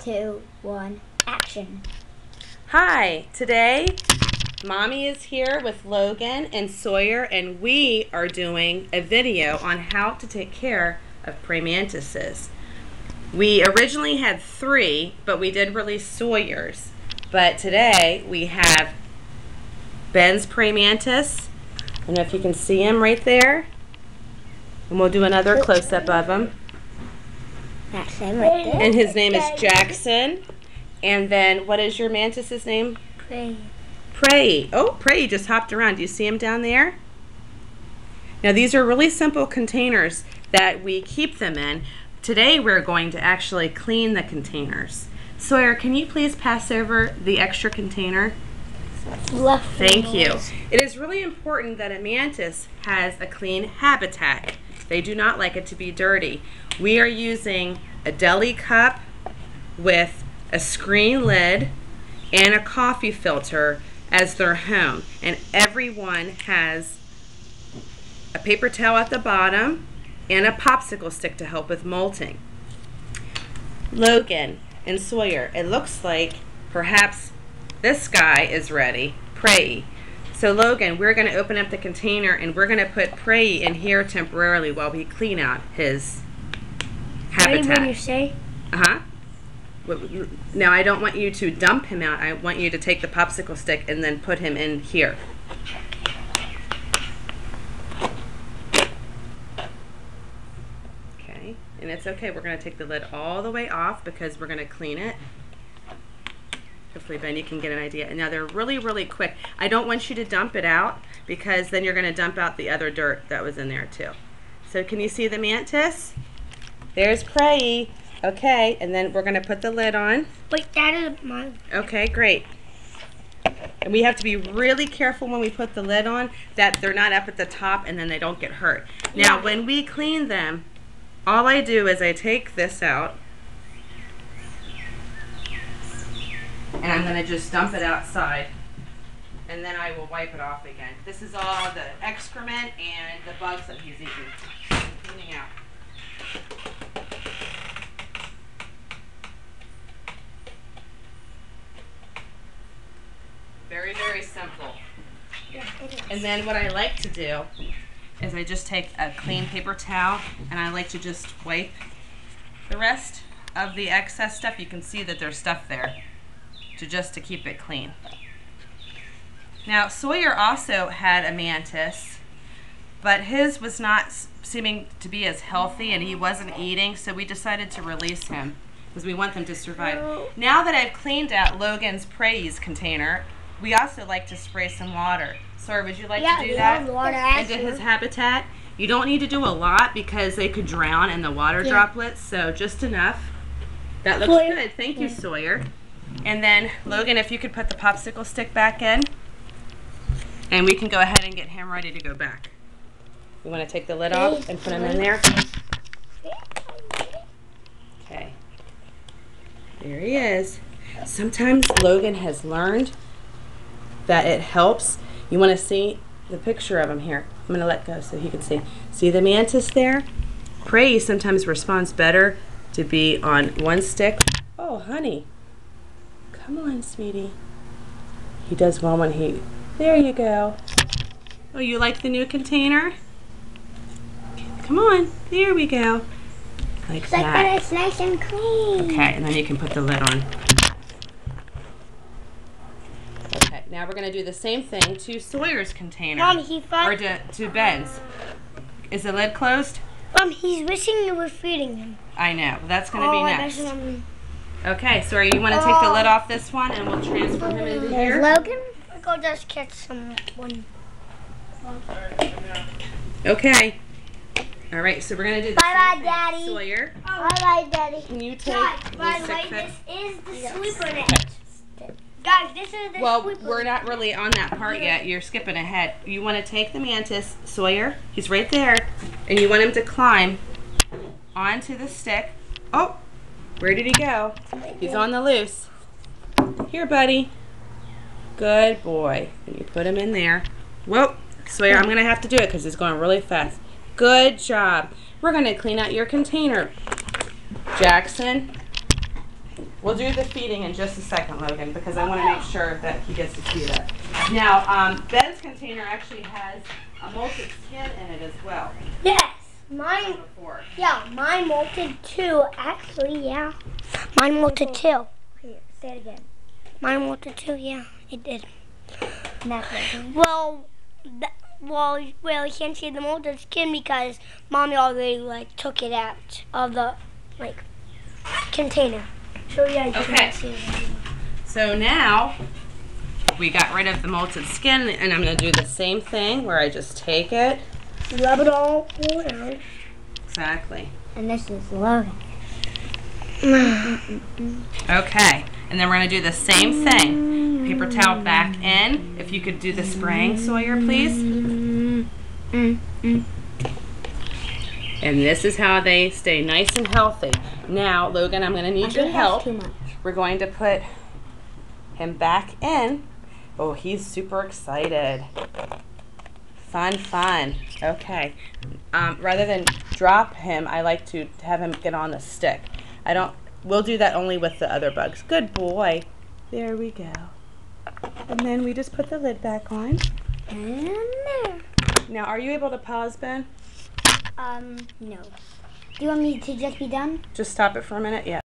two, one, action. Hi, today Mommy is here with Logan and Sawyer, and we are doing a video on how to take care of praying mantises. We originally had three, but we did release Sawyer's. But today we have Ben's praying mantis. I don't know if you can see him right there. And we'll do another close up of him. That's him right there. And his name is Jackson. And then what is your mantis's name? Pray. Prey. Oh, Prey just hopped around. Do you see him down there? Now these are really simple containers that we keep them in. Today we're going to actually clean the containers. Sawyer, can you please pass over the extra container? Left. Thank you. It is really important that a mantis has a clean habitat. They do not like it to be dirty. We are using a deli cup with a screen lid and a coffee filter as their home. And everyone has a paper towel at the bottom and a popsicle stick to help with molting. Logan and Sawyer, it looks like perhaps this guy is ready. Prey. So Logan, we're going to open up the container and we're going to put Prey in here temporarily while we clean out his Ready when you habitat. say? Uh-huh. Now I don't want you to dump him out. I want you to take the popsicle stick and then put him in here. Okay. And it's okay. We're going to take the lid all the way off because we're going to clean it. Ben, you can get an idea. And now they're really, really quick. I don't want you to dump it out because then you're going to dump out the other dirt that was in there too. So can you see the mantis? There's Prey. Okay, and then we're going to put the lid on. Wait, that is mine. Okay, great. And we have to be really careful when we put the lid on that they're not up at the top and then they don't get hurt. Now, Yeah. when we clean them, all I do is I take this out and I'm going to just dump it outside and then I will wipe it off again. This is all the excrement and the bugs that he's eating. Cleaning out. Very, very simple. And then what I like to do is I just take a clean paper towel and I like to just wipe the rest of the excess stuff. You can see that there's stuff there to just to keep it clean. Now Sawyer also had a mantis, but his was not seeming to be as healthy and he wasn't eating, so we decided to release him because we want them to survive. Now that I've cleaned out Logan's praise container, we also like to spray some water. Sawyer, would you like yeah, to do that? water into his habitat. You don't need to do a lot because they could drown in the water Yeah. droplets, so just enough. That looks Sawyer. good. Thank you, Sawyer. And then, Logan, if you could put the popsicle stick back in, and we can go ahead and get him ready to go back. You want to take the lid off and put him in there? Okay. There he is. Sometimes Logan has learned that it helps. You want to see the picture of him here. I'm going to let go so he can see. See the mantis there? Prey sometimes responds better to be on one stick. Oh, honey. Come on, sweetie. He does well when he. There you go. Oh, you like the new container? Come on. There we go. Like It's like that. that it's nice and clean. Okay, and then you can put the lid on. Okay, now we're gonna do the same thing to Sawyer's container. Mom, he or to, to Ben's. Is the lid closed? Mom, he's wishing you were feeding him. I know. That's gonna oh, be I next. Bet you- Okay, so you wanna take the Oh. lid off this one and we'll transfer him into here? Logan. Go just catch some one. Okay. All right, so we're gonna do the Bye-bye, thing. Daddy. Sawyer, Bye bye, Daddy. can you take Guys, the by the stick way, this is the sweeper net. Guys, this is the sleeper. Well, sweeper we're not really on that part yet. You're skipping ahead. You want to take the mantis, Sawyer. He's right there. And you want him to climb onto the stick. Oh, where did he go? He's on the loose. Here, buddy. Good boy. And you put him in there. Whoa, Sawyer, I'm going to have to do it because it's going really fast. Good job. We're going to clean out your container. Jackson, We'll do the feeding in just a second, Logan, because I want to make sure that he gets to feed it. Now, um, Ben's container actually has a molted skin in it as well. Yes, mine. Before. Yeah, mine molted too. Actually, yeah, mine molted too. Here, say it again. Mine molted too. Yeah, it did. Well, th- well, well, you can't see the molted skin because mommy already like took it out of the like container. So yeah, you Okay. can't see it. So now we got rid of the molted skin, and I'm going to do the same thing where I just take it. Rub it all around. Exactly. And this is Logan. Okay, and then we're gonna do the same thing. Paper towel back in. If you could do the spraying, Sawyer, please. And this is how they stay nice and healthy. Now, Logan, I'm gonna need your help. Too much. We're going to put him back in. Oh, he's super excited. Fun, fun. Okay. Um, rather than drop him, I like to have him get on the stick. I don't. We'll do that only with the other bugs. Good boy. There we go. And then we just put the lid back on. And there. Now, are you able to pause, Ben? Um, no. Do you want me to just be done? Just stop it for a minute. Yeah.